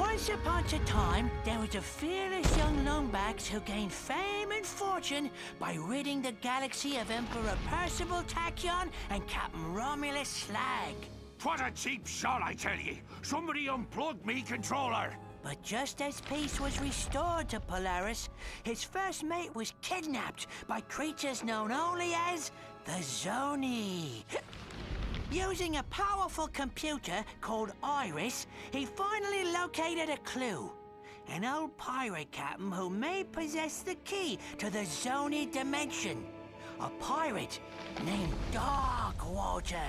Once upon a time, there was a fearless young Lombax who gained fame and fortune by ridding the galaxy of Emperor Percival Tachyon and Captain Romulus Slag. What a cheap shot, I tell ye! Somebody unplugged me controller! But just as peace was restored to Polaris, his first mate was kidnapped by creatures known only as the Zoni. Using a powerful computer called Iris, he finally located a clue. An old pirate captain who may possess the key to the Zoni dimension. A pirate named Darkwater.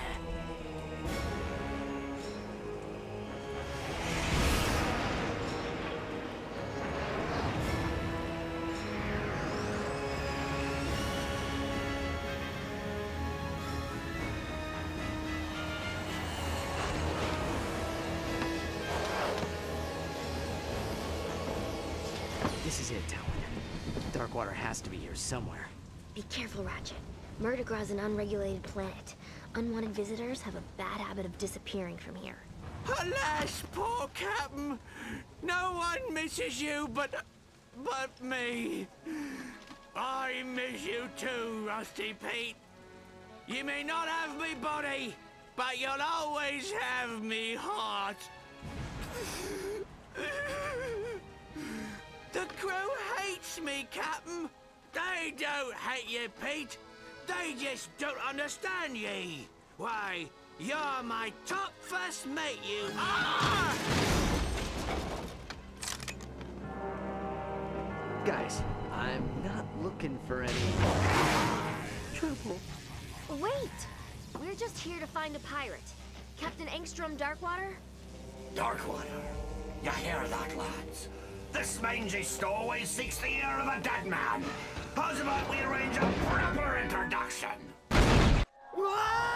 This is it, Talwyn. Darkwater has to be here somewhere. Be careful, Ratchet. Merdegraw's an unregulated planet. Unwanted visitors have a bad habit of disappearing from here. Alas, poor Captain. No one misses you but... but me. I miss you too, Rusty Pete. You may not have me body, but you'll always have me heart. Hates me, Captain. They don't hate you, Pete. They just don't understand ye. Why, you're my top first mate, you are! Guys, I'm not looking for any trouble. Wait! We're just here to find a pirate. Captain Angstrom Darkwater? Darkwater. You hear that, lads? This mangy stowaway seeks the ear of a dead man. How's about we arrange a proper introduction? Well,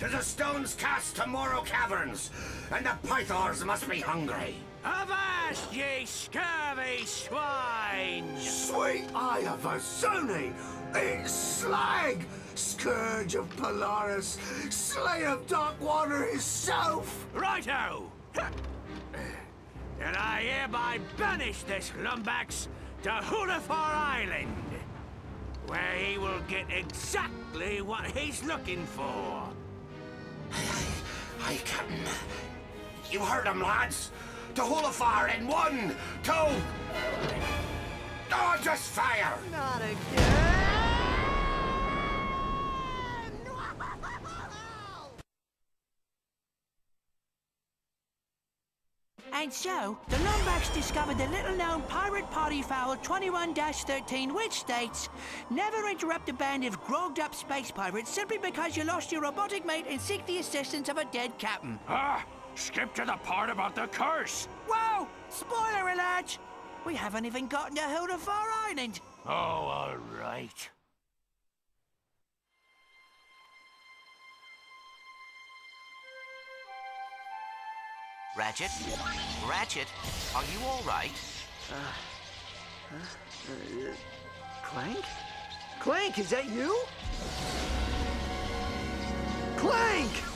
To the stones cast tomorrow caverns, and the pythors must be hungry. Avast, ye scurvy swine! Sweet eye of Zoni! It's Slag! Scourge of Polaris! Slay of Dark Darkwater himself! Righto! and I hereby banish this Lombax to Hoolefar Island, where he will get exactly what he's looking for. Aye, Captain. You heard him, lads. To Hoolefar in one, two... Oh, just fire! Not again! And so, the Lombax discovered the little-known pirate party foul 21-13, which states, Never interrupt a band of grogged-up space pirates simply because you lost your robotic mate and seek the assistance of a dead captain. Ah! Skip to the part about the curse! Whoa! Spoiler alert! We haven't even gotten to Hoolefar Island. Oh, all right. Ratchet? Ratchet, are you all right? uh Clank? Clank, is that you? Clank!